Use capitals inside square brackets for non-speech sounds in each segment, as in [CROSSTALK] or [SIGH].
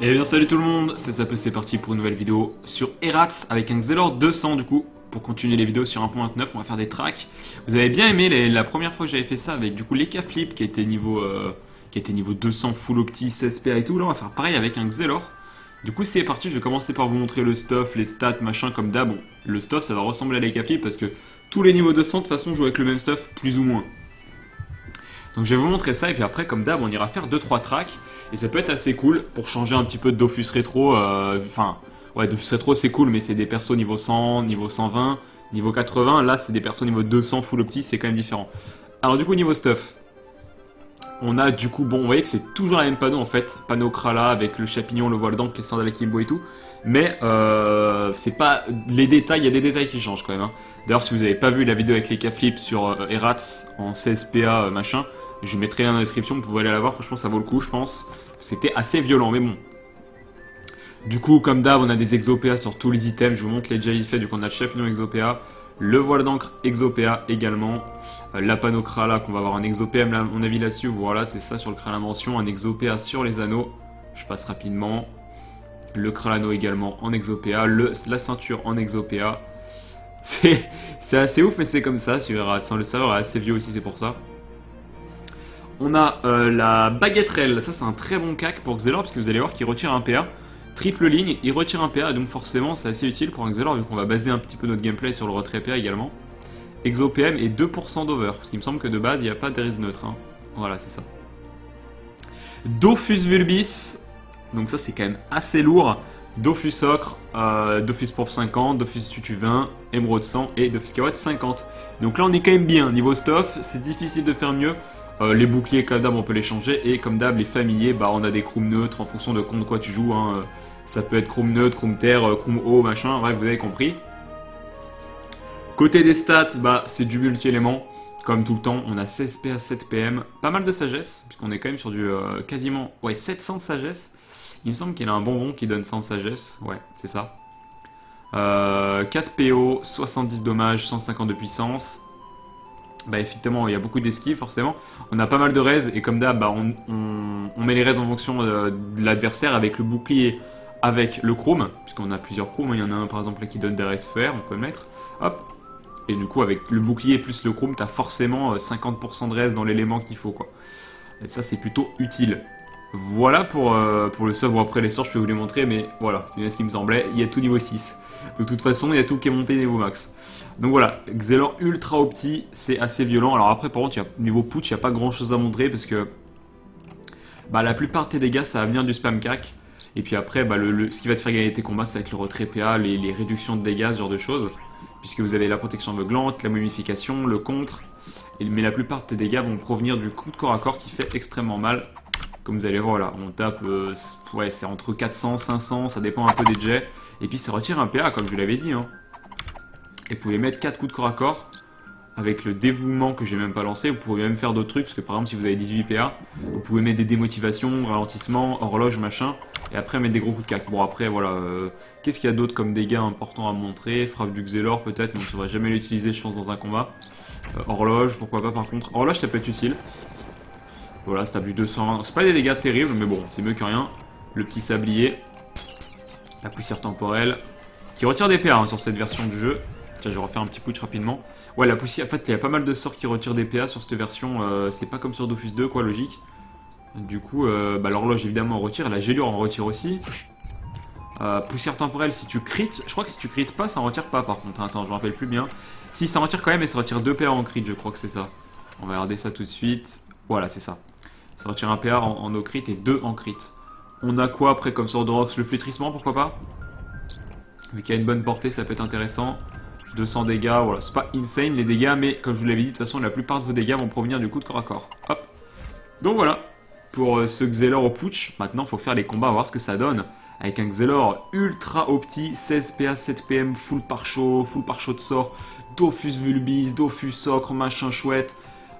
Et eh bien salut tout le monde, c'est Zappe, c'est parti pour une nouvelle vidéo sur Erats avec un Xelor 200 du coup. Pour continuer les vidéos sur 1.29, on va faire des tracks. Vous avez bien aimé la première fois que j'avais fait ça avec du coup l'Eka Flip qui était niveau euh, qui était niveau 200 full opti 16 PA et tout. Là on va faire pareil avec un Xelor. Du coup c'est parti, je vais commencer par vous montrer le stuff, les stats, machin comme d'hab. Bon, le stuff ça va ressembler à l'Eka Flip parce que tous les niveaux 200 de toute façon jouent avec le même stuff plus ou moins. Donc je vais vous montrer ça et puis après comme d'hab on ira faire 2-3 tracks et ça peut être assez cool pour changer un petit peu de Dofus Rétro. Euh, enfin ouais Dofus Rétro c'est cool mais c'est des persos niveau 100, niveau 120, niveau 80. Là c'est des persos niveau 200 full opti c'est quand même différent. Alors du coup niveau stuff. On a du coup, bon, vous voyez que c'est toujours la même panneau en fait, panneau Krala avec le chapignon, le voile d'encre, les sandales Kimbo et tout. Mais euh, c'est pas les détails, il y a des détails qui changent quand même. Hein. D'ailleurs, si vous n'avez pas vu la vidéo avec les K-flips sur euh, Erats en 16 PA euh, machin, je mettrai dans la description, vous pouvez aller la voir, franchement ça vaut le coup je pense. C'était assez violent, mais bon. Du coup, comme d'hab, on a des exopéas sur tous les items, je vous montre les déjà fait, du coup on a le chapillon exopéa, le voile d'encre exopéa également, euh, la panneau Krala qu'on va avoir un exopéa, mon avis là-dessus, voilà c'est ça sur le Krala mention, un exopéa sur les anneaux, je passe rapidement, le Kralano également en exopéa, la ceinture en exopéa, [LAUGHS] c'est assez ouf mais c'est comme ça, si vous le savoir, assez vieux aussi c'est pour ça. On a euh, la baguetterelle, ça c'est un très bon cac pour Xelor parce que vous allez voir qu'il retire un PA. Triple ligne, il retire un PA, donc forcément c'est assez utile pour un Xelor vu qu'on va baser un petit peu notre gameplay sur le retrait PA également. Exo PM et 2% d'over, parce qu'il me semble que de base il n'y a pas de neutre. Hein. Voilà, c'est ça. Dofus Vulbis, donc ça c'est quand même assez lourd. Dofus Ocre, euh, Dofus pour 50, Dofus Tutu 20, Emerald 100 et Dofus Kawatt 50. Donc là on est quand même bien, niveau stuff, c'est difficile de faire mieux. Euh, les boucliers, comme d'hab, on peut les changer. Et comme d'hab, les familiers, bah, on a des chrome neutres en fonction de contre quoi tu joues. Hein. Ça peut être chrome neutre, chrome terre, euh, chrome haut, machin. Bref, vous avez compris. Côté des stats, bah, c'est du multi-élément. Comme tout le temps, on a 16 PA, 7 PM. Pas mal de sagesse, puisqu'on est quand même sur du euh, quasiment ouais, 700 de sagesse. Il me semble qu'il a un bonbon qui donne 100 de sagesse. Ouais, c'est ça. 4 PO, 70 dommages, 150 de puissance bah effectivement il y a beaucoup d'esquives forcément. On a pas mal de raises et comme d'hab bah, on, met les raises en fonction euh, de l'adversaire avec le bouclier avec le chrome, puisqu'on a plusieurs chromes, il y en a un par exemple qui donne des fer, on peut le mettre, hop, et du coup avec le bouclier plus le chrome, t'as forcément 50% euh, de raises dans l'élément qu'il faut quoi. Et ça c'est plutôt utile. Voilà pour, euh, pour le sub, après les sorts je peux vous les montrer, mais voilà, c'est bien ce qui me semblait, il y a tout niveau 6. De toute façon, il y a tout qui est monté niveau max. Donc voilà, Xelor ultra opti, c'est assez violent. Alors après, par contre, niveau putsch, il n'y a pas grand chose à montrer parce que bah, la plupart de tes dégâts, ça va venir du spam cac. Et puis après, bah, le, ce qui va te faire gagner tes combats, c'est avec le retrait PA, les, réductions de dégâts, ce genre de choses. Puisque vous avez la protection aveuglante, la momification, le contre. mais la plupart de tes dégâts vont provenir du coup de corps à corps qui fait extrêmement mal. Comme vous allez voir, là, on tape, euh, ouais, c'est entre 400, 500, ça dépend un peu des jets. Et puis ça retire un PA, comme je l'avais dit. Hein. Et vous pouvez mettre 4 coups de corps à corps. Avec le dévouement que j'ai même pas lancé, vous pouvez même faire d'autres trucs, parce que par exemple si vous avez 18 PA, vous pouvez mettre des démotivations, ralentissement, horloge, machin, et après mettre des gros coups de cac. Bon après voilà, euh, qu'est-ce qu'il y a d'autre comme dégâts importants à montrer? Frappe du Xelor peut-être, mais on ne saurait jamais l'utiliser je pense dans un combat. Euh, horloge, pourquoi pas par contre. Horloge ça peut être utile. Voilà, ça tape du 220. C'est pas des dégâts terribles, mais bon, c'est mieux que rien. Le petit sablier. La poussière temporelle. Qui retire des PA hein, sur cette version du jeu. Tiens, je vais refaire un petit push rapidement. Ouais, la poussière. En fait, il y a pas mal de sorts qui retirent des PA sur cette version. Euh, c'est pas comme sur Dofus 2, quoi, logique. Du coup, euh, bah, l'horloge évidemment retire. La gélure en retire aussi. Euh, poussière temporelle, si tu crit, je crois que si tu crit pas, ça en retire pas par contre. Attends, je me rappelle plus bien. Si, ça retire quand même, et ça retire 2 PA en crit, je crois que c'est ça. On va regarder ça tout de suite. Voilà, c'est ça. Ça retire un PA en, no crit et 2 en crit. On a quoi après comme sort de Rox? Le flétrissement, pourquoi pas? Vu qu'il y a une bonne portée, ça peut être intéressant. 200 dégâts, voilà, c'est pas insane les dégâts, mais comme je vous l'avais dit, de toute façon, la plupart de vos dégâts vont provenir du coup de corps à corps. Hop. Donc voilà, pour euh, ce Xelor au putsch, maintenant, il faut faire les combats, voir ce que ça donne. Avec un Xelor ultra opti, 16 PA, 7 PM, full par chaud, full par chaud de sort, Dofus Vulbis, Dofus Ocre, machin chouette.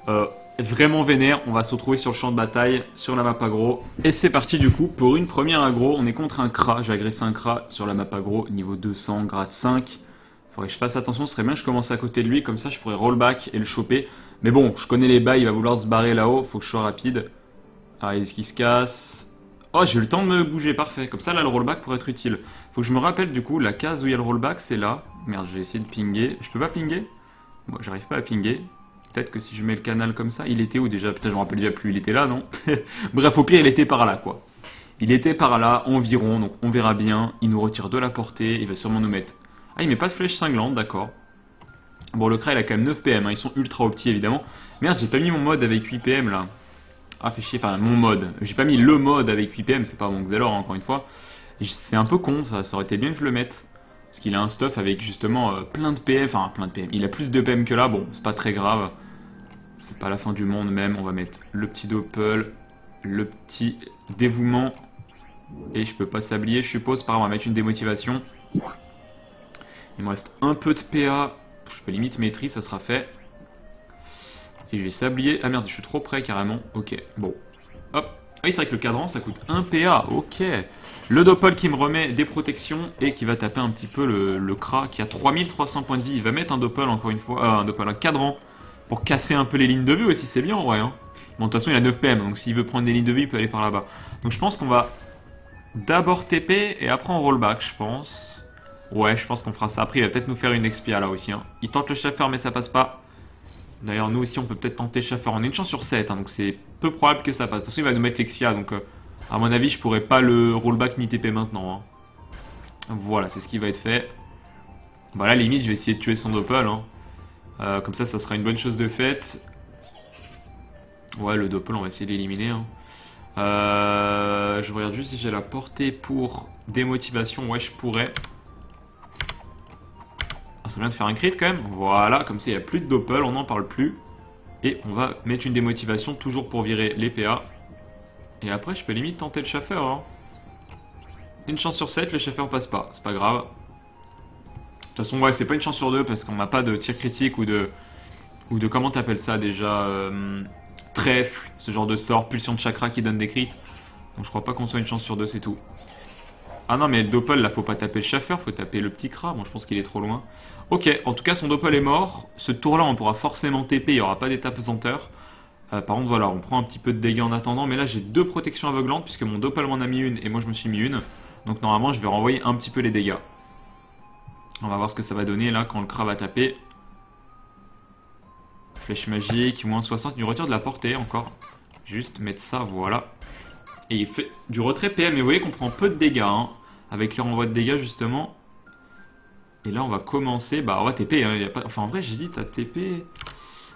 Euh, vraiment vénère. On va se retrouver sur le champ de bataille, sur la map agro. Et c'est parti du coup pour une première agro. On est contre un Kra. J'ai agressé un Kra sur la map agro, niveau 200, grade 5. Faudrait que je fasse attention, ce serait bien que je commence à côté de lui, comme ça je pourrais rollback et le choper. Mais bon, je connais les bails, il va vouloir se barrer là-haut, faut que je sois rapide. Ah, est-ce qu'il se casse Oh, j'ai eu le temps de me bouger, parfait. Comme ça, là, le rollback pourrait être utile. Faut que je me rappelle, du coup, la case où il y a le rollback, c'est là. Merde, j'ai essayé de pinguer. Je peux pas pinguer Moi, j'arrive pas à pinguer. Peut-être que si je mets le canal comme ça, il était où déjà? Peut-être je me rappelle déjà plus, il était là, non? [LAUGHS] Bref, au pire, il était par là, quoi. Il était par là, environ, donc on verra bien. Il nous retire de la portée, il va sûrement nous mettre... Ah, il met pas de flèche cinglante, d'accord. Bon, le Kra, il a quand même 9 PM, hein. ils sont ultra opti, évidemment. Merde, j'ai pas mis mon mode avec 8 PM, là. Ah, fait chier, enfin, mon mode. J'ai pas mis le mode avec 8 PM, c'est pas mon Xelor, encore une fois. C'est un peu con, ça, ça aurait été bien que je le mette. Parce qu'il a un stuff avec justement euh, plein de PM, enfin plein de PM. Il a plus de PM que là, bon, c'est pas très grave. C'est pas la fin du monde même. On va mettre le petit doppel, le petit dévouement. Et je peux pas s'habiller, je suppose. Par on va mettre une démotivation. Il me reste un peu de PA. Je peux limite maîtrise, ça sera fait. Et je vais sablier. Ah merde, je suis trop près carrément. Ok, bon. Hop. Ah oui, c'est vrai que le cadran, ça coûte 1 PA. Ok. Le Doppel qui me remet des protections et qui va taper un petit peu le, le Kra qui a 3300 points de vie. Il va mettre un Doppel encore une fois, euh, un Doppel, un cadran pour casser un peu les lignes de vue aussi, c'est bien en vrai. Hein. Bon, de toute façon, il a 9 PM, donc s'il veut prendre des lignes de vue, il peut aller par là-bas. Donc je pense qu'on va d'abord TP et après on rollback, je pense. Ouais, je pense qu'on fera ça. Après, il va peut-être nous faire une expia là aussi. Hein. Il tente le chauffeur, mais ça passe pas. D'ailleurs, nous aussi, on peut peut-être tenter chauffeur. On a une chance sur 7, hein, donc c'est peu probable que ça passe. De toute façon, il va nous mettre l'expia, donc... Euh, à mon avis, je pourrais pas le rollback ni TP maintenant. Hein. Voilà, c'est ce qui va être fait. Voilà, limite, je vais essayer de tuer son Doppel. Hein. Euh, comme ça, ça sera une bonne chose de faite. Ouais, le Doppel, on va essayer d'éliminer. Hein. Euh, je regarde juste si j'ai la portée pour démotivation. Ouais, je pourrais. Ça vient de faire un crit quand même. Voilà, comme ça, il n'y a plus de Doppel, on n'en parle plus. Et on va mettre une démotivation, toujours pour virer les PA. Et après, je peux limite tenter le chauffeur. Hein. Une chance sur 7, le chauffeur passe pas. C'est pas grave. De toute façon, ouais, c'est pas une chance sur 2 parce qu'on n'a pas de tir critique ou de... Ou de comment t'appelles ça déjà euh, Trèfle, ce genre de sort, pulsion de chakra qui donne des crits. Donc je crois pas qu'on soit une chance sur 2, c'est tout. Ah non, mais le Doppel, là, faut pas taper le chauffeur, faut taper le petit Kra. Bon, je pense qu'il est trop loin. Ok, en tout cas, son Doppel est mort. Ce tour-là, on pourra forcément TP, il n'y aura pas d'étape pesanteur. Euh, par contre, voilà, on prend un petit peu de dégâts en attendant. Mais là, j'ai deux protections aveuglantes puisque mon Doppel m'en a mis une et moi, je me suis mis une. Donc, normalement, je vais renvoyer un petit peu les dégâts. On va voir ce que ça va donner là quand le Kra va taper. Flèche magique, moins 60, il retire de la portée encore. Juste mettre ça, voilà. Et il fait du retrait PM. Et vous voyez qu'on prend peu de dégâts, hein, avec les renvois de dégâts justement. Et là, on va commencer. Bah, on va TP. Enfin, en vrai, j'ai dit, t'as TP.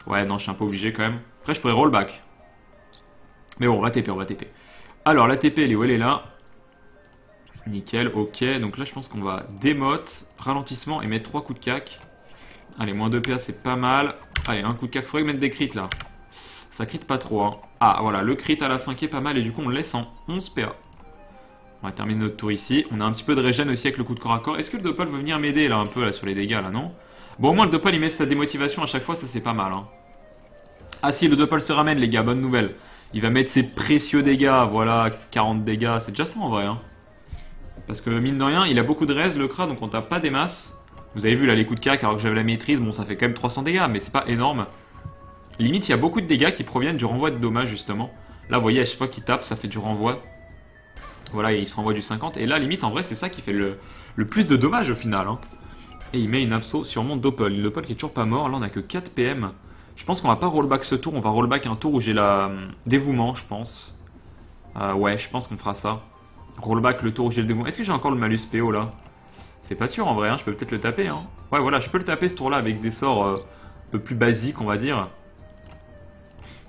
Ouais, non, je suis un peu obligé quand même. Après, je pourrais rollback. Mais bon, on va TP, on va TP. Alors, la TP, elle est où? Elle est là. Nickel, ok. Donc là, je pense qu'on va démote, ralentissement et mettre 3 coups de cac. Allez, moins 2 PA, c'est pas mal. Allez, un coup de cac. Faudrait mettre des crits là. Ça crit pas trop. Hein. Ah, voilà, le crit à la fin qui est pas mal. Et du coup, on le laisse en 11 PA. On va terminer notre tour ici. On a un petit peu de régène aussi avec le coup de corps à corps. Est-ce que le Dopal veut venir m'aider là un peu là sur les dégâts là, non? Bon, au moins le Dopal il met sa démotivation à chaque fois, ça c'est pas mal. Hein. Ah si, le Doppel se ramène les gars, bonne nouvelle. Il va mettre ses précieux dégâts, voilà, 40 dégâts, c'est déjà ça en vrai. Hein. Parce que mine de rien, il a beaucoup de res le Kra, donc on tape pas des masses. Vous avez vu là les coups de cac alors que j'avais la maîtrise, bon ça fait quand même 300 dégâts, mais c'est pas énorme. Limite, il y a beaucoup de dégâts qui proviennent du renvoi de dommages justement. Là, vous voyez, à chaque fois qu'il tape, ça fait du renvoi. Voilà, il se renvoie du 50. Et là, limite, en vrai, c'est ça qui fait le, plus de dommages au final. Hein. Et il met une abso sur mon Doppel. Doppel qui est toujours pas mort. Là, on a que 4 PM. Je pense qu'on va pas rollback ce tour, on va rollback un tour où j'ai la euh, dévouement, je pense. Euh, ouais, je pense qu'on fera ça. Rollback le tour où j'ai le dévouement. Est-ce que j'ai encore le malus PO là? C'est pas sûr en vrai, hein, je peux peut-être le taper. Hein. Ouais, voilà, je peux le taper ce tour-là avec des sorts euh, un peu plus basiques, on va dire.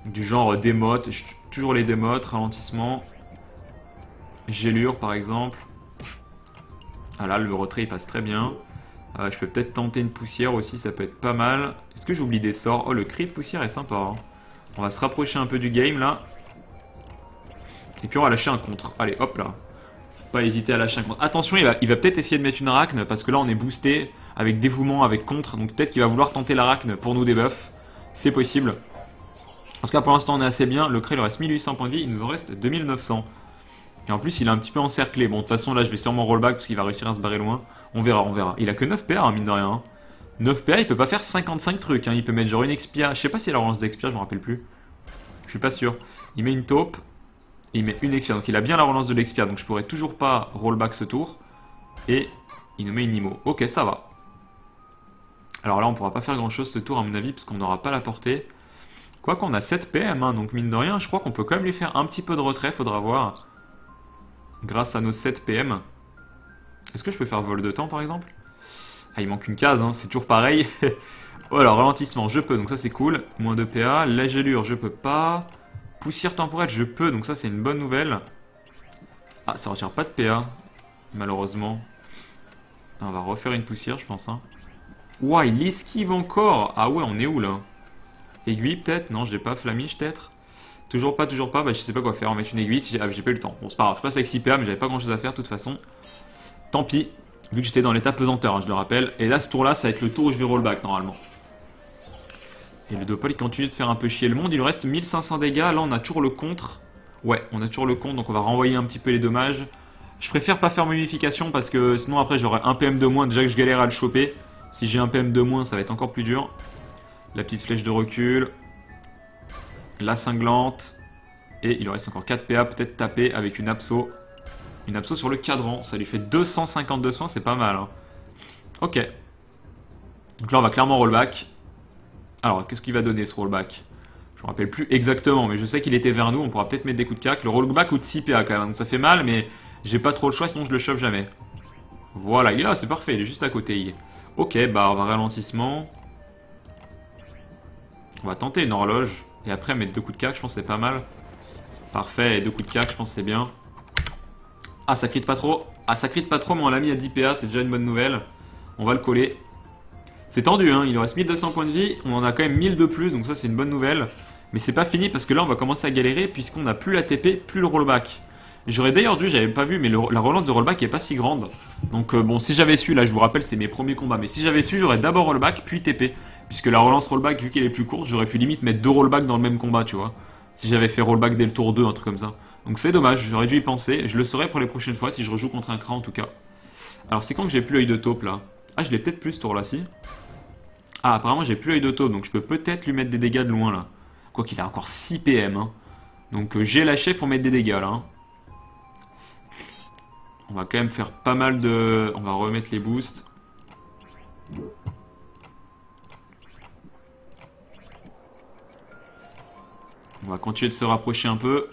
Du genre démote, toujours les démotes, ralentissement. Gélure par exemple. Ah là, le retrait il passe très bien. Euh, je peux peut-être tenter une poussière aussi, ça peut être pas mal. Est-ce que j'oublie des sorts? Oh, le cri de poussière est sympa. Hein. On va se rapprocher un peu du game, là. Et puis on va lâcher un contre. Allez, hop là. Pas hésiter à lâcher un contre. Attention, il va, peut-être essayer de mettre une arachne, parce que là, on est boosté avec dévouement, avec contre. Donc peut-être qu'il va vouloir tenter l'arachne pour nous débuff. C'est possible. En tout cas, pour l'instant, on est assez bien. Le il reste 1800 points de vie. Il nous en reste 2900. Et en plus, il est un petit peu encerclé. Bon, de toute façon, là, je vais sûrement rollback parce qu'il va réussir à se barrer loin. On verra, on verra. Il a que 9 PA, hein, mine de rien. Hein. 9 PA, il peut pas faire 55 trucs. Hein. Il peut mettre genre une expia. Je sais pas si la relance d'expia, je me rappelle plus. Je suis pas sûr. Il met une taupe. Il met une expia. Donc il a bien la relance de l'expia. Donc je pourrais toujours pas rollback ce tour. Et il nous met une IMO. Ok, ça va. Alors là, on pourra pas faire grand chose ce tour, à mon avis, parce qu'on n'aura pas la portée. Quoi qu'on a 7 PM, hein, donc mine de rien, je crois qu'on peut quand même lui faire un petit peu de retrait, faudra voir. Grâce à nos 7 PM. Est-ce que je peux faire vol de temps, par exemple? Ah, il manque une case, hein, c'est toujours pareil. [LAUGHS] oh, alors, ralentissement, je peux, donc ça c'est cool. Moins de PA. La gelure, je peux pas. Poussière temporelle, je peux, donc ça c'est une bonne nouvelle. Ah, ça retire pas de PA, malheureusement. On va refaire une poussière, je pense. Hein. Il esquive encore Ah ouais, on est où, là? Aiguille peut-être? Non, j'ai pas. Flamiche peut-être? Toujours pas, toujours pas. Bah, je sais pas quoi faire. On met une aiguille si j'ai ah, pas eu le temps. Bon, c'est pas grave. Je passe avec 6 PA, mais j'avais pas grand chose à faire de toute façon. Tant pis. Vu que j'étais dans l'état pesanteur, hein, je le rappelle. Et là, ce tour-là, ça va être le tour où je vais rollback normalement. Et le Dopol, il continue de faire un peu chier le monde. Il nous reste 1500 dégâts. Là, on a toujours le contre. Ouais, on a toujours le contre, donc on va renvoyer un petit peu les dommages. Je préfère pas faire momification parce que sinon après j'aurai un PM de moins. Déjà que je galère à le choper. Si j'ai un PM de moins, ça va être encore plus dur. La petite flèche de recul. La cinglante. Et il reste encore 4 PA, peut-être taper avec une abso. Une abso sur le cadran. Ça lui fait 252 soins, c'est pas mal. Hein. Ok. Donc là, on va clairement rollback. Alors, qu'est-ce qu'il va donner ce rollback? Je me rappelle plus exactement, mais je sais qu'il était vers nous. On pourra peut-être mettre des coups de cac. Le rollback coûte 6 PA quand même, donc ça fait mal, mais j'ai pas trop le choix, sinon je le chope jamais. Voilà, il est là, c'est parfait, il est juste à côté. Ok, bah on va ralentissement. On va tenter une horloge. Et après mettre deux coups de cac, je pense c'est pas mal. Parfait, deux coups de cac, je pense c'est bien. Ah, ça crit pas trop. Ah, ça crit pas trop, mais on l'a mis à 10 PA, c'est déjà une bonne nouvelle. On va le coller. C'est tendu, hein. il nous reste 1200 points de vie. On en a quand même 1000 de plus, donc ça c'est une bonne nouvelle. Mais c'est pas fini parce que là on va commencer à galérer puisqu'on a plus la TP, plus le rollback. J'aurais d'ailleurs dû, j'avais pas vu, mais la relance de rollback est pas si grande. Donc euh, bon, si j'avais su, là je vous rappelle, c'est mes premiers combats, mais si j'avais su, j'aurais d'abord rollback, puis TP. Puisque la relance rollback, vu qu'elle est plus courte, j'aurais pu limite mettre deux rollbacks dans le même combat, tu vois. Si j'avais fait rollback dès le tour 2, un truc comme ça. Donc c'est dommage, j'aurais dû y penser. Je le saurai pour les prochaines fois si je rejoue contre un cran en tout cas. Alors c'est quand que j'ai plus l'œil de taupe là? Ah, je l'ai peut-être plus ce tour-là-ci. Ah, apparemment j'ai plus l'œil de taupe, donc je peux peut-être lui mettre des dégâts de loin là. Quoi qu'il a encore 6 PM. Hein. Donc euh, j'ai lâché pour mettre des dégâts là. Hein. On va quand même faire pas mal de... On va remettre les boosts. On va continuer de se rapprocher un peu.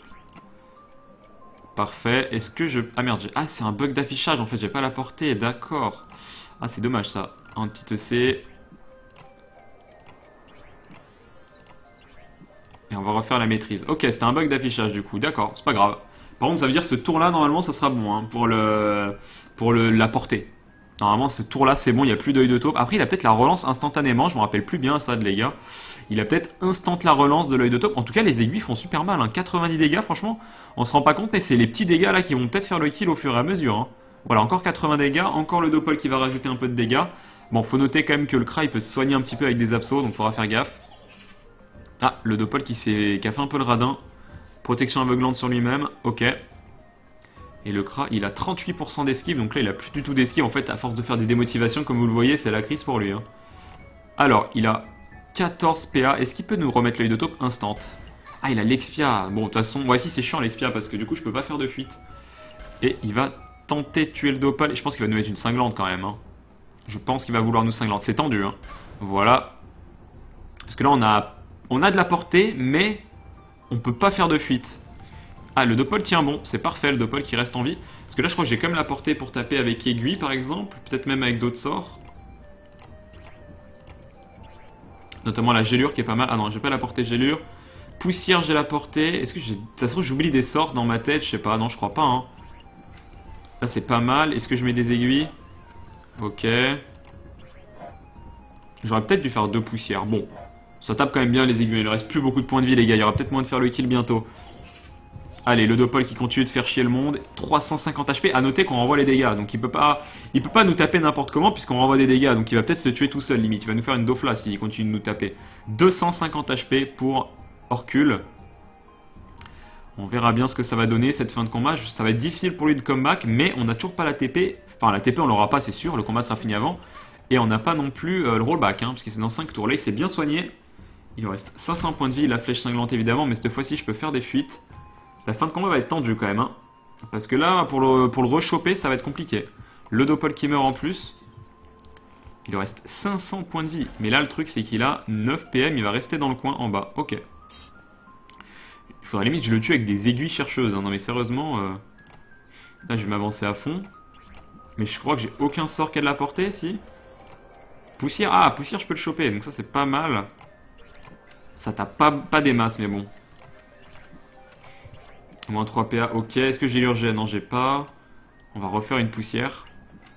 Parfait. Est-ce que je... Ah merde, ah c'est un bug d'affichage en fait, j'ai pas la portée, d'accord. Ah c'est dommage ça. Un petit EC. Et on va refaire la maîtrise. Ok, c'était un bug d'affichage du coup, d'accord, c'est pas grave. Par contre, ça veut dire que ce tour-là, normalement, ça sera bon hein, pour, le, pour la portée. Normalement, ce tour-là, c'est bon, il n'y a plus d'œil de taupe. Après, il a peut-être la relance instantanément, je me rappelle plus bien ça de les gars. Il a peut-être instant la relance de l'œil de taupe. En tout cas, les aiguilles font super mal. 90 hein. dégâts, franchement, on se rend pas compte, mais c'est les petits dégâts là qui vont peut-être faire le kill au fur et à mesure. Hein. Voilà, encore 80 dégâts, encore le dopol qui va rajouter un peu de dégâts. Bon, faut noter quand même que le Kra, peut se soigner un petit peu avec des absos, donc faudra faire gaffe. Ah, le dopol qui, qui a fait un peu le radin. Protection aveuglante sur lui-même, ok. Et le Kra, il a 38% d'esquive, donc là il a plus du tout d'esquive. En fait, à force de faire des démotivations, comme vous le voyez, c'est la crise pour lui. Hein. Alors, il a 14 PA. Est-ce qu'il peut nous remettre l'œil de taupe instant? Ah, il a l'expia. Bon, de toute façon, voici c'est chiant l'expia parce que du coup, je peux pas faire de fuite. Et il va tenter de tuer le dopal. Et je pense qu'il va nous mettre une cinglante quand même. Hein. Je pense qu'il va vouloir nous cinglante. C'est tendu. Hein. Voilà. Parce que là, on a, a de la portée, mais on peut pas faire de fuite. Ah, le Dopol tient bon, c'est parfait le Dopol qui reste en vie. Parce que là, je crois que j'ai quand même la portée pour taper avec aiguille, par exemple. Peut-être même avec d'autres sorts. Notamment la gélure qui est pas mal. Ah non, j'ai pas la portée gélure. Poussière, j'ai la portée. Est-ce que j'ai... De toute façon, j'oublie des sorts dans ma tête, je sais pas. Non, je crois pas, hein. Là, c'est pas mal. Est-ce que je mets des aiguilles? Ok. J'aurais peut-être dû faire deux poussières. Bon, ça tape quand même bien les aiguilles. Il ne reste plus beaucoup de points de vie, les gars. Il y aura peut-être moins de faire le kill bientôt. Allez, le Dopol qui continue de faire chier le monde. 350 HP. À noter qu'on renvoie les dégâts. Donc il peut pas, il peut pas nous taper n'importe comment puisqu'on renvoie des dégâts. Donc il va peut-être se tuer tout seul limite. Il va nous faire une Dofla s'il continue de nous taper. 250 HP pour Orcule. On verra bien ce que ça va donner cette fin de combat. Ça va être difficile pour lui de comeback, mais on n'a toujours pas la TP. Enfin, la TP on l'aura pas, c'est sûr. Le combat sera fini avant. Et on n'a pas non plus euh, le rollback, hein, parce que c'est dans 5 tours. Là, il s'est bien soigné. Il reste 500 points de vie, la flèche cinglante évidemment, mais cette fois-ci, je peux faire des fuites. La fin de combat va être tendue quand même. Hein. Parce que là, pour le, pour le rechoper, ça va être compliqué. Le Dopol qui meurt en plus. Il reste 500 points de vie. Mais là, le truc, c'est qu'il a 9 PM. Il va rester dans le coin en bas. Ok. Il faudrait limite je le tue avec des aiguilles chercheuses. Hein. Non mais sérieusement... Euh, là, je vais m'avancer à fond. Mais je crois que j'ai aucun sort qu'elle a porté, si Poussière. Ah, poussière, je peux le choper. Donc ça, c'est pas mal. Ça tape pas, pas des masses, mais bon. Moins 3 PA, ok. Est-ce que j'ai l'urgène Non, j'ai pas. On va refaire une poussière.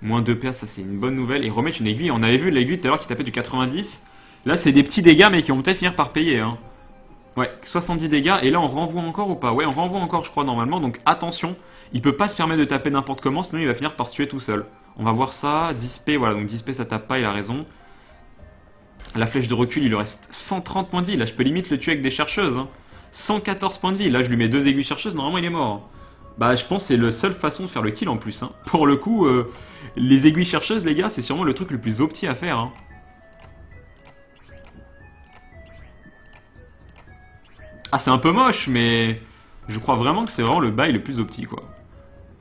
Moins 2 PA, ça c'est une bonne nouvelle. Et remettre une aiguille. On avait vu l'aiguille tout à l'heure qui tapait du 90. Là, c'est des petits dégâts, mais qui vont peut-être finir par payer. Hein. Ouais, 70 dégâts. Et là, on renvoie encore ou pas? Ouais, on renvoie encore, je crois, normalement. Donc attention, il peut pas se permettre de taper n'importe comment, sinon il va finir par se tuer tout seul. On va voir ça. Dispé, voilà, donc Dispé, ça tape pas, il a raison. La flèche de recul, il lui reste 130 points de vie. Là, je peux limite le tuer avec des chercheuses. Hein. 114 points de vie. Là, je lui mets deux aiguilles chercheuses, normalement, il est mort. Bah, je pense que c'est la seule façon de faire le kill en plus. Hein. Pour le coup, euh, les aiguilles chercheuses, les gars, c'est sûrement le truc le plus opti à faire. Hein. Ah, c'est un peu moche, mais je crois vraiment que c'est vraiment le bail le plus opti, quoi.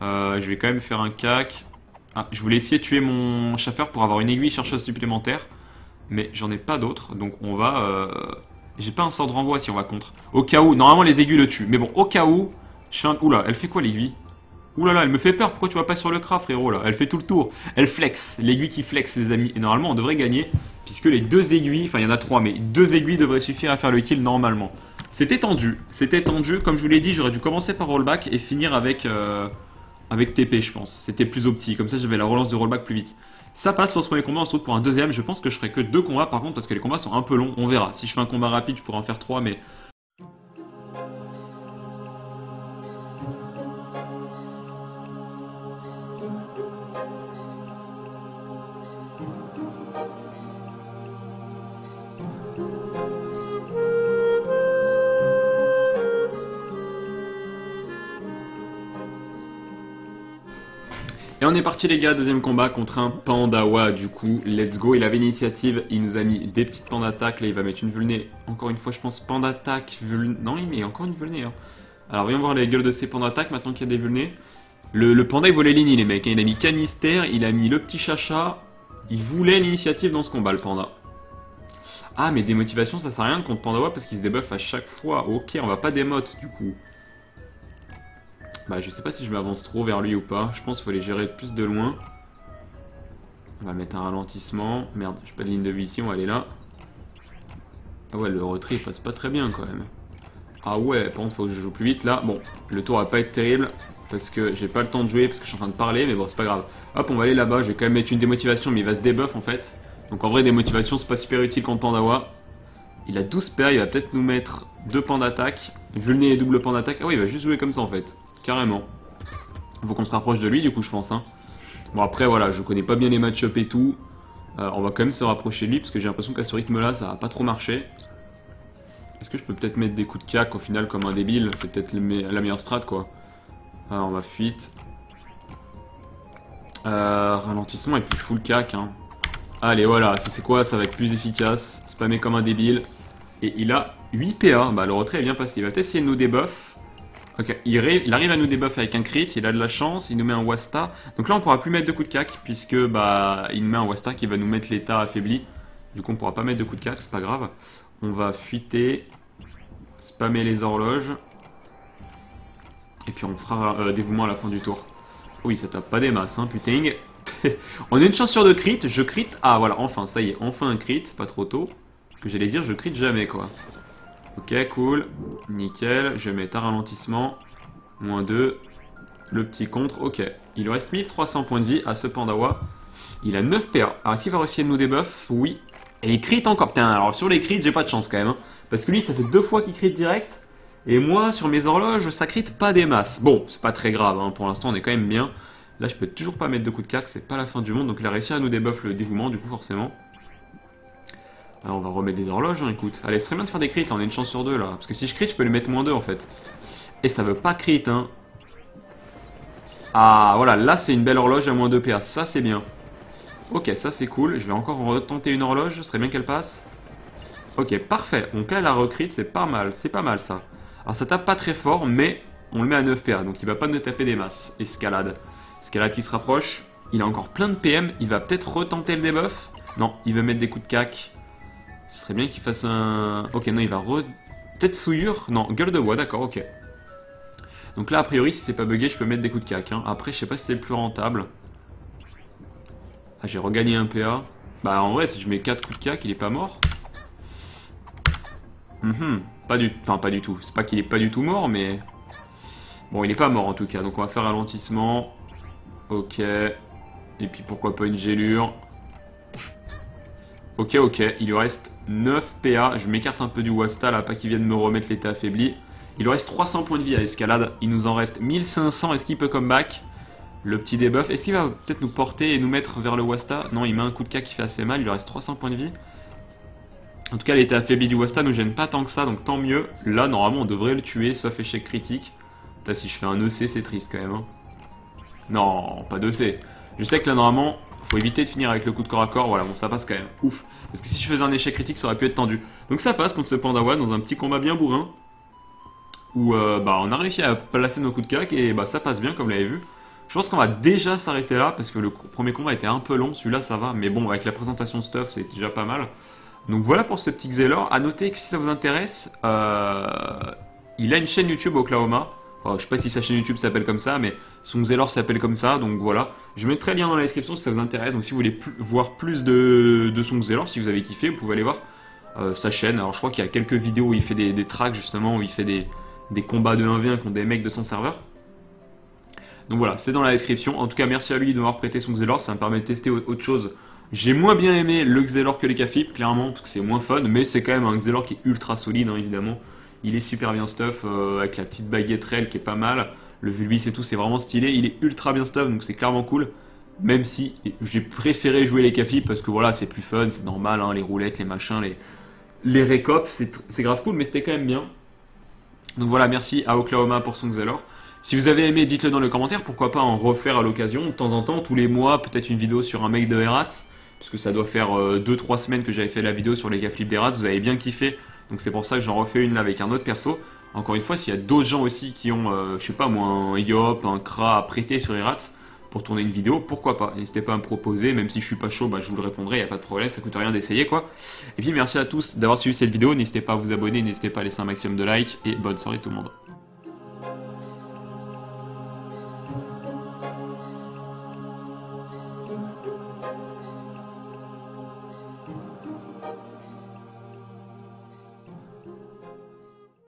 Euh, je vais quand même faire un cac. Ah, je voulais essayer de tuer mon chauffeur pour avoir une aiguille chercheuse supplémentaire. Mais j'en ai pas d'autres, donc on va... Euh, j'ai pas un sort de renvoi si on va contre. Au cas où, normalement les aiguilles le tuent. Mais bon, au cas où, je. Oula, elle fait quoi l'aiguille? Oula là, elle me fait peur, pourquoi tu vas pas sur le craft frérot là? Elle fait tout le tour. Elle flex, l'aiguille qui flex les amis. Et normalement on devrait gagner, puisque les deux aiguilles, enfin il y en a trois, mais deux aiguilles devraient suffire à faire le kill normalement. C'était tendu, c'était tendu. Comme je vous l'ai dit, j'aurais dû commencer par rollback et finir avec, euh, avec TP je pense. C'était plus opti, comme ça j'avais la relance de rollback plus vite. Ça passe pour ce premier combat, on se retrouve pour un deuxième. Je pense que je ferai que deux combats par contre parce que les combats sont un peu longs. On verra. Si je fais un combat rapide, je pourrais en faire trois, mais Et on est parti les gars, deuxième combat contre un Pandawa du coup, let's go, il avait l'initiative, il nous a mis des petites pandattaques, là il va mettre une vulnée, encore une fois je pense pandattaque, vulnée, non il met encore une vulnée hein. Alors voyons voir les gueules de ces pandattaques maintenant qu'il y a des vulnés. Le, panda il volait l'ini les mecs, hein. il a mis canister, il a mis le petit chacha, il voulait l'initiative dans ce combat le panda. Ah mais des motivations ça sert à rien contre Pandawa parce qu'il se débuff à chaque fois, ok on va pas démote du coup. Bah je sais pas si je m'avance trop vers lui ou pas. Je pense qu'il faut les gérer plus de loin. On va mettre un ralentissement. Merde, j'ai pas de ligne de vie ici, on va aller là. Ah ouais, le retrait passe pas très bien quand même. Ah ouais, par contre faut que je joue plus vite là. Bon, le tour va pas être terrible parce que j'ai pas le temps de jouer parce que je suis en train de parler, mais bon, c'est pas grave. Hop, on va aller là-bas, je vais quand même mettre une démotivation, mais il va se débuff en fait. Donc en vrai, démotivation, c'est pas super utile contre Pandawa. Il a 12 PA, il va peut-être nous mettre deux pans d'attaque. Vulné et double pan d'attaque. Ah oui, il va juste jouer comme ça en fait. Carrément. Faut qu'on se rapproche de lui du coup je pense. Hein. Bon après voilà, je connais pas bien les match-up et tout. Euh, on va quand même se rapprocher de lui parce que j'ai l'impression qu'à ce rythme là ça va pas trop marcher. Est-ce que je peux peut-être mettre des coups de cac au final comme un débile? C'est peut-être la meilleure strat quoi. Alors on va fuite. Euh, ralentissement et puis full cac. Hein. Allez voilà, c'est quoi Ça va être plus efficace. Spammer comme un débile. Et il a 8 PA. Bah le retrait est bien passé. Il va peut-être de nous débuff. Ok, il, arrive à nous débuff avec un crit, il a de la chance, il nous met un Wasta. Donc là on pourra plus mettre de coups de cac, puisque bah il nous met un Wasta qui va nous mettre l'état affaibli. Du coup on pourra pas mettre de coups de cac, c'est pas grave. On va fuiter, spammer les horloges. Et puis on fera euh, dévouement à la fin du tour. Oui, ça tape pas des masses, hein, putain. [LAUGHS] on a une chance sur de crit, je crit. Ah voilà, enfin, ça y est, enfin un crit, pas trop tôt. Ce que j'allais dire, je crit jamais quoi. Ok, cool. Nickel. Je vais mettre un ralentissement. Moins 2. Le petit contre. Ok. Il reste 1300 points de vie à ce Pandawa. Il a 9 PA. Alors, est-ce qu'il va réussir de nous débuff Oui. Et il crit encore. Putain, alors sur les crits, j'ai pas de chance quand même. Hein. Parce que lui, ça fait deux fois qu'il crit direct. Et moi, sur mes horloges, ça crit pas des masses. Bon, c'est pas très grave. Hein. Pour l'instant, on est quand même bien. Là, je peux toujours pas mettre de coup de cac. C'est pas la fin du monde. Donc, il a réussi à nous débuff le dévouement, du coup, forcément. Alors on va remettre des horloges, hein, écoute. Allez, ce serait bien de faire des crits, on a une chance sur deux là. Parce que si je crit, je peux lui mettre moins 2 en fait. Et ça veut pas crit, hein. Ah, voilà, là c'est une belle horloge à moins 2 PA, ça c'est bien. Ok, ça c'est cool. Je vais encore retenter une horloge. Ce serait bien qu'elle passe. Ok, parfait. Donc là, la recrite, c'est pas mal. C'est pas mal ça. Alors ça tape pas très fort, mais on le met à 9 PA. Donc il va pas nous taper des masses. Escalade. Escalade qui se rapproche. Il a encore plein de PM. Il va peut-être retenter le debuff. Non, il veut mettre des coups de cac. Ce serait bien qu'il fasse un... Ok, non, il va re... Peut-être souillure? Non, gueule de bois, d'accord, ok. Donc là, a priori, si c'est pas bugué, je peux mettre des coups de cac. Hein. Après, je sais pas si c'est le plus rentable. Ah, j'ai regagné un PA. Bah, en vrai, si je mets 4 coups de cac, il est pas mort. Mhm, pas du... Enfin, pas du tout. C'est pas qu'il est pas du tout mort, mais... Bon, il est pas mort, en tout cas. Donc, on va faire ralentissement. Ok. Et puis, pourquoi pas une gélure Ok, ok. Il lui reste 9 PA. Je m'écarte un peu du Wasta, là, pas qu'il vienne me remettre l'état affaibli. Il lui reste 300 points de vie à escalade. Il nous en reste 1500. Est-ce qu'il peut comeback Le petit debuff. Est-ce qu'il va peut-être nous porter et nous mettre vers le Wasta? Non, il met un coup de cas qui fait assez mal. Il lui reste 300 points de vie. En tout cas, l'état affaibli du Wasta nous gêne pas tant que ça, donc tant mieux. Là, normalement, on devrait le tuer, sauf échec critique. Putain, si je fais un EC, c'est triste quand même. Hein. Non, pas d'EC. Je sais que là, normalement, faut éviter de finir avec le coup de corps à corps. Voilà, bon, ça passe quand même. Ouf. Parce que si je faisais un échec critique, ça aurait pu être tendu. Donc ça passe contre ce Pandawan dans un petit combat bien bourrin où euh, bah, on a réussi à placer nos coups de cac et bah, ça passe bien comme vous l'avez vu. Je pense qu'on va déjà s'arrêter là parce que le premier combat était un peu long, celui-là ça va, mais bon avec la présentation stuff c'est déjà pas mal. Donc voilà pour ce petit Xelor. A noter que si ça vous intéresse, euh, il a une chaîne YouTube Oklahoma. Je sais pas si sa chaîne YouTube s'appelle comme ça, mais son Xelor s'appelle comme ça, donc voilà. Je mettrai le lien dans la description si ça vous intéresse. Donc si vous voulez voir plus de, son Xelor, si vous avez kiffé, vous pouvez aller voir euh, sa chaîne. Alors je crois qu'il y a quelques vidéos où il fait des, des tracks justement, où il fait des, des combats de 1v1 contre des mecs de son serveur. Donc voilà, c'est dans la description. En tout cas, merci à lui de m'avoir prêté son Xelor, ça me permet de tester autre chose. J'ai moins bien aimé le Xelor que les Cafip, clairement, parce que c'est moins fun, mais c'est quand même un Xelor qui est ultra solide, hein, évidemment. Il est super bien stuff, euh, avec la petite baguette rail qui est pas mal. Le Vulbis et tout, c'est vraiment stylé. Il est ultra bien stuff, donc c'est clairement cool. Même si j'ai préféré jouer les Cafip, parce que voilà, c'est plus fun, c'est normal, hein, les roulettes, les machins, les, les récops, c'est grave cool, mais c'était quand même bien. Donc voilà, merci à Oklahoma pour son Xelor. Si vous avez aimé, dites-le dans les commentaires, pourquoi pas en refaire à l'occasion, de temps en temps, tous les mois, peut-être une vidéo sur un mec de Herats, puisque ça doit faire 2-3 euh, semaines que j'avais fait la vidéo sur les gars flip vous avez bien kiffé, donc c'est pour ça que j'en refais une là avec un autre perso. Encore une fois, s'il y a d'autres gens aussi qui ont, euh, je sais pas moi, un Yop, un Kra à prêter sur Herats, pour tourner une vidéo, pourquoi pas? N'hésitez pas à me proposer, même si je suis pas chaud, bah, je vous le répondrai, il n'y a pas de problème, ça coûte rien d'essayer quoi. Et puis merci à tous d'avoir suivi cette vidéo, n'hésitez pas à vous abonner, n'hésitez pas à laisser un maximum de likes, et bonne soirée tout le monde.